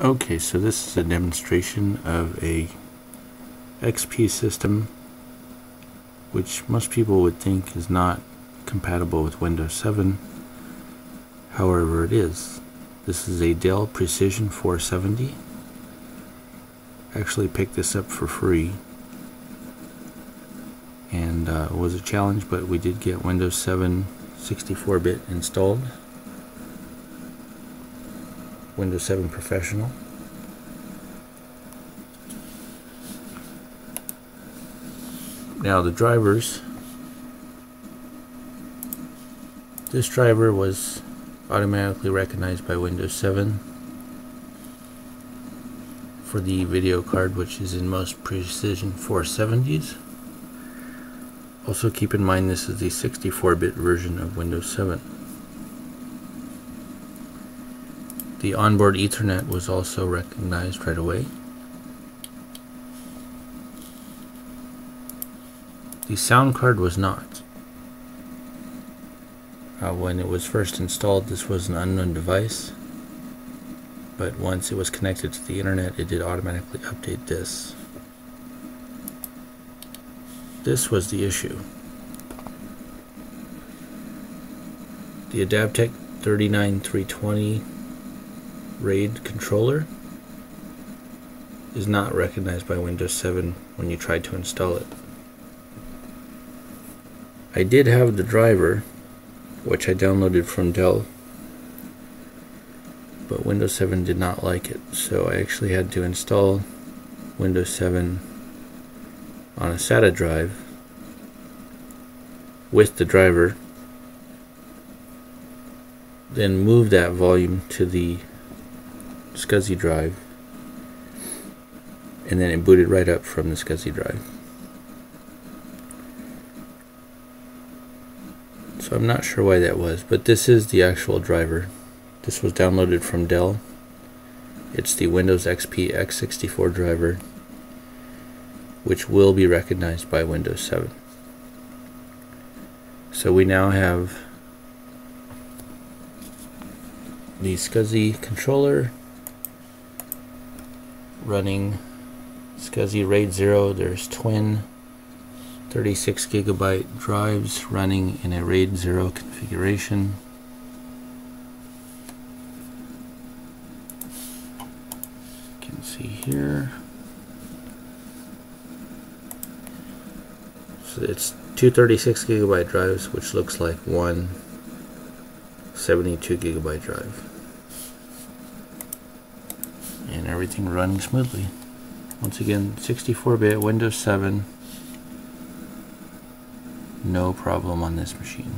Okay, so this is a demonstration of a XP system which most people would think is not compatible with Windows 7. However, it is. This is a Dell Precision 470. I Actually picked this up for free and uh, it was a challenge, but we did get Windows 7 64-bit installed. Windows 7 Professional. Now the drivers. This driver was automatically recognized by Windows 7 for the video card which is in most Precision 470s. Also keep in mind this is the 64-bit version of Windows 7. The onboard Ethernet was also recognized right away. The sound card was not. Uh, when it was first installed this was an unknown device but once it was connected to the internet it did automatically update this. This was the issue. The Adaptec 39320 RAID controller is not recognized by Windows 7 when you try to install it. I did have the driver, which I downloaded from Dell, but Windows 7 did not like it, so I actually had to install Windows 7 on a SATA drive with the driver, then move that volume to the SCSI drive, and then it booted right up from the SCSI drive. So I'm not sure why that was, but this is the actual driver. This was downloaded from Dell. It's the Windows XP x64 driver which will be recognized by Windows 7. So we now have the SCSI controller running SCSI RAID 0. There's twin 36 gigabyte drives running in a RAID 0 configuration. You can see here. So it's two 36 gigabyte drives, which looks like one 72 gigabyte drive. Everything running smoothly. Once again, 64-bit Windows 7. No problem on this machine.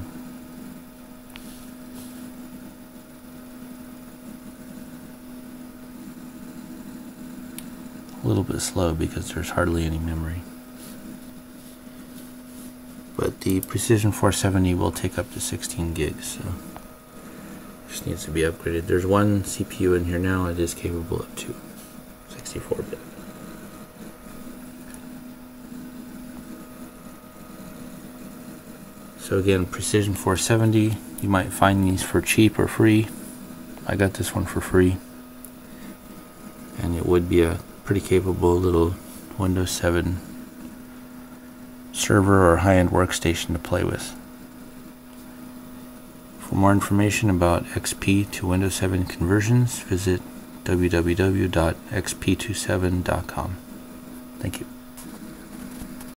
A little bit slow because there's hardly any memory but the Precision 470 will take up to 16 gigs, so just needs to be upgraded. There's one CPU in here now, it is capable of two, 64-bit. So again, Precision 470, you might find these for cheap or free. I got this one for free. And it would be a pretty capable little Windows 7 server or high-end workstation to play with. For more information about XP to Windows 7 conversions, visit www.xp27.com. Thank you.